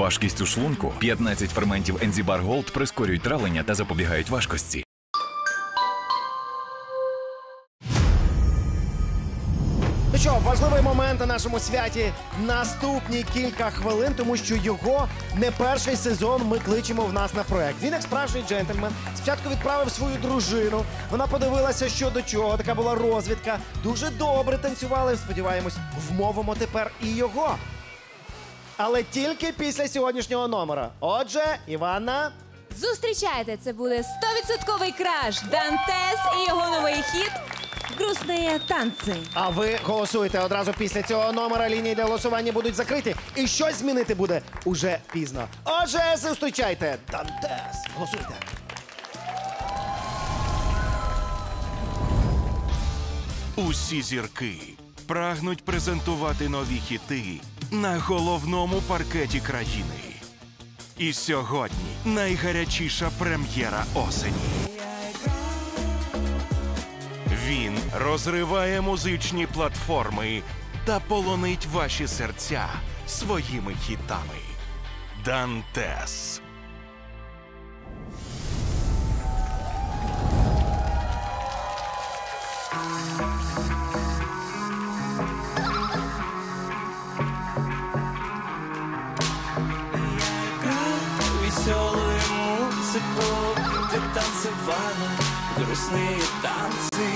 Важкість у шлунку 15 ферментів Ензібар Голд прискорюють травлення та запобігають важкості. Ну що, важливий момент на нашому святі. Наступні кілька хвилин, тому що його не перший сезон ми кличемо в нас на проект. Він як справжній джентльмен. Спочатку відправив свою дружину. Вона подивилася, що до чого. Така була розвідка. Дуже добре танцювали. Сподіваємось, вмовимо тепер і його. Але тільки після сьогоднішнього номера. Отже, Іванна. Зустрічайте, це буде 100% краш Дантес і його новий хіт Грустные танці. А ви голосуєте одразу після цього номера. Лінії для голосування будуть закриті. І щось змінити буде уже пізно. Отже, зустрічайте Дантес. Голосуйте. Усі зірки прагнуть презентувати нові хіти на головному паркеті країни. І сьогодні найгарячіша прем'єра осені. Він розриває музичні платформи та полонить ваші серця своїми хітами. Дантес. Веселую музыку. Ты танцевала Грустные танцы.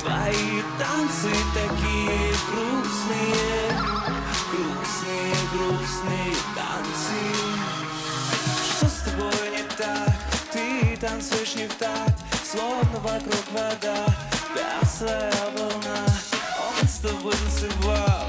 Твои танцы такие грустные. Грустные, грустные танцы. Что с тобой не так? Ты танцуешь не в такт Словно вокруг вода. Пясая волна. Он с тобой танцевал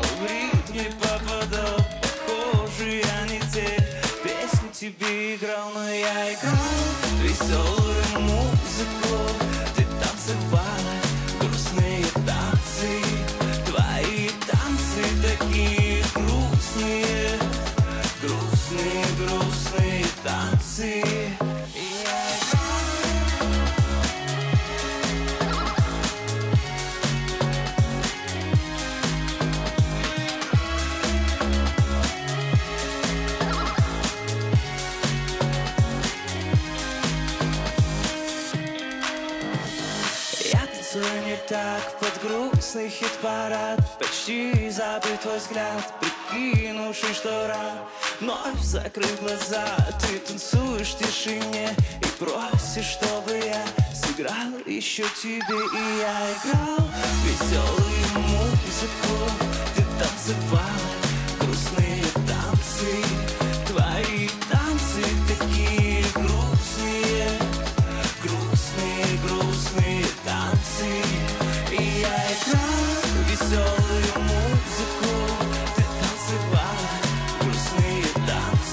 Я танцую не так под грустный хит-парад. Почти забыть твой взгляд, прикинувший, что рад. Вновь закрыв глаза, ты танцуешь в тишине И просишь, чтобы я сыграл еще тебе. И я играл веселую музыку Ты танцевала грустные танцы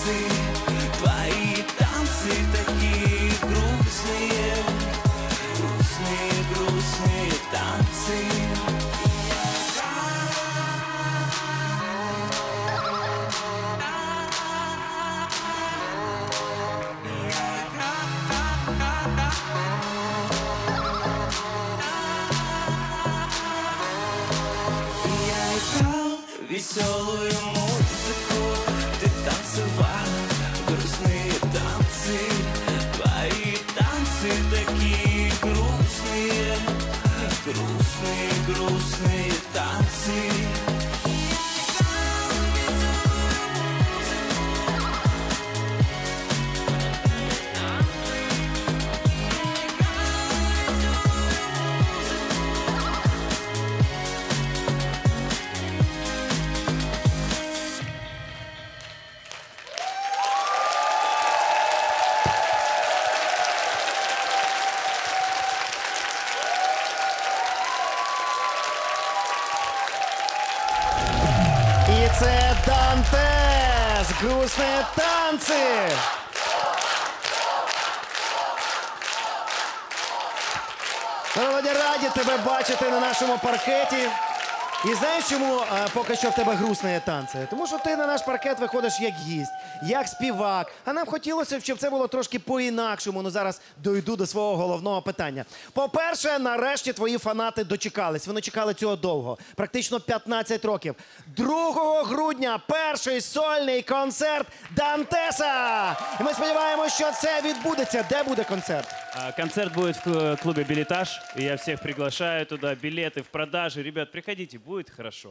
танцы. Твои танцы такие грустные. Грустные, грустные танцы. Я играл веселую музыку Грустные, грустные Грустні танці! Володя, раді тебе бачити на нашому паркеті. І знаєш, чому е, поки що в тебе грустне танці? Тому що ти на наш паркет виходиш як гість, як співак. А нам хотілося, щоб це було трошки по-інакшому. Ну зараз дойду до свого головного питання. По-перше, нарешті твої фанати дочекались. Вони чекали цього довго, практично 15 років. 2 грудня перший сольний концерт Дантеса. І ми сподіваємося, що це відбудеться. Де буде концерт? Концерт будет в к- клубе «Билетаж», я всех приглашаю туда. Билеты в продаже. Ребят, приходите, будет хорошо.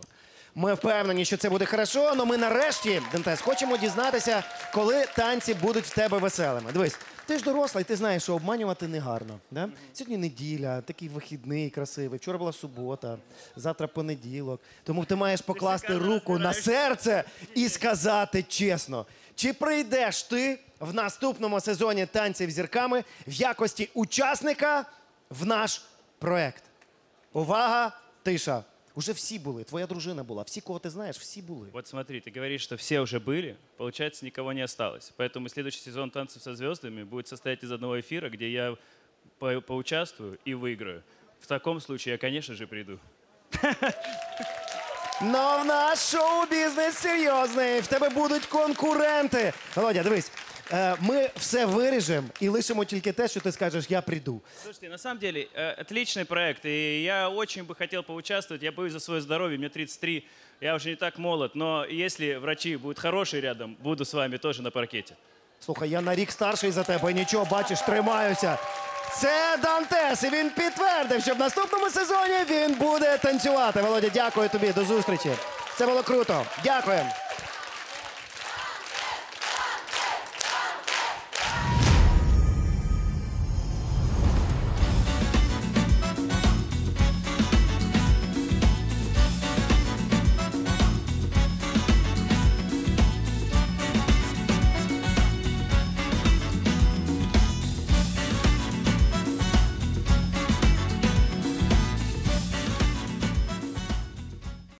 Ми впевнені, що це буде хорошо, але ми нарешті, Дантес, хочемо дізнатися, коли танці будуть в тебе веселими. Дивись, ти ж дорослий, ти знаєш, що обманювати не гарно. Да? Сьогодні неділя, такий вихідний, красивий. Вчора була субота, завтра понеділок. Тому ти маєш покласти руку на серце і сказати чесно, чи прийдеш ти в наступному сезоні танців зірками в якості учасника в наш проект? Увага, тиша. Уже всі були. Твоя дружина була. Всі, кого ти знаєш, всі були. Вот смотри, ты говоришь, что все уже были, получается, никого не осталось. Поэтому следующий сезон «Танцев со звездами» будет состоять из одного эфира, где я по- поучаствую и выиграю. В таком случае я, конечно же, приду. Но в наш шоу-бізнес серйозний. В тебе будуть конкуренти. Володя, дивись, е, ми все виріжемо і лишимо тільки те, що ти скажеш, я прийду. Слушайте, на самом деле, э, отличный проект, и я очень бы хотел поучаствовать. Я боюсь за свое здоровье, мне 33, я уже не так молод, но если врачи будут хорошие рядом, буду с вами тоже на паркете. Слухай, я на рік старший за тебе, і нічого, бачиш, тримаюся. Це Дантес, і він підтвердив, що в наступному сезоні він буде танцювати. Володя, дякую тобі, до зустрічі. Це було круто. Дякуємо.